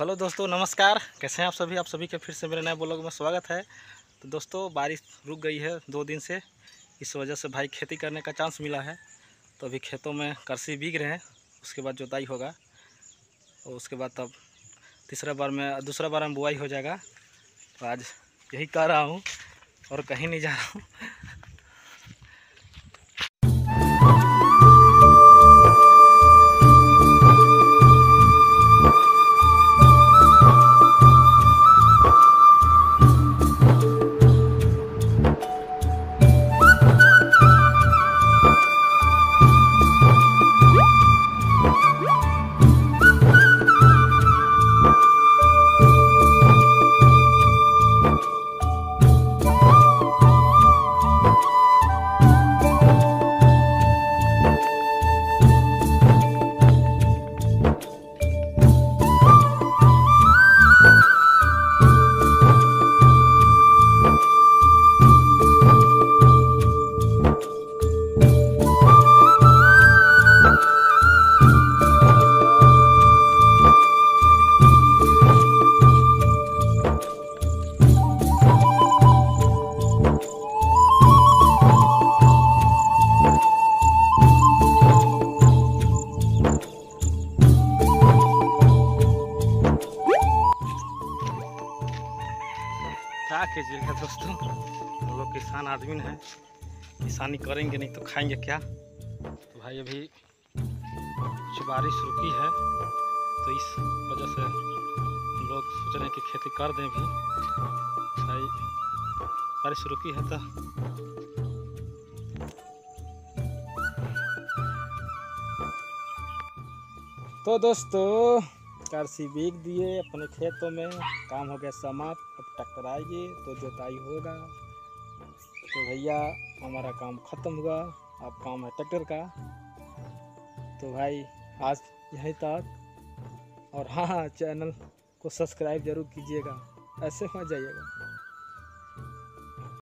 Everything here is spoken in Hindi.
हेलो दोस्तों, नमस्कार। कैसे हैं आप सभी? आप सभी के फिर से मेरे नए ब्लॉग में स्वागत है। तो दोस्तों, बारिश रुक गई है दो दिन से। इस वजह से भाई खेती करने का चांस मिला है। तो अभी खेतों में करसी बीग रहे हैं। उसके बाद जोताई होगा। और उसके बाद तब तीसरा बार में, दूसरा बार में बुआई हो जाएगा। तो आज यही कर रहा हूँ और कहीं नहीं जा रहा हूँ। क्या कीजिएगा दोस्तों। हम लोग किसान आदमी हैं। किसानी करेंगे, नहीं तो खाएँगे क्या? तो भाई, अभी कुछ बारिश रुकी है तो इस वजह से हम लोग सोच रहे हैं कि खेती कर दें भी। भाई, बारिश रुकी है तो तो दोस्तों कारसी बीग दिए, अपने खेतों में काम हो गया समाप्त, अब ट्रैक्टर आएगी तो जोताई होगा। तो भैया, हमारा काम ख़त्म हुआ अब काम है ट्रैक्टर का। तो भाई, आज यहीं तक। और हाँ हाँ चैनल को सब्सक्राइब ज़रूर कीजिएगा, ऐसे मत जाइएगा।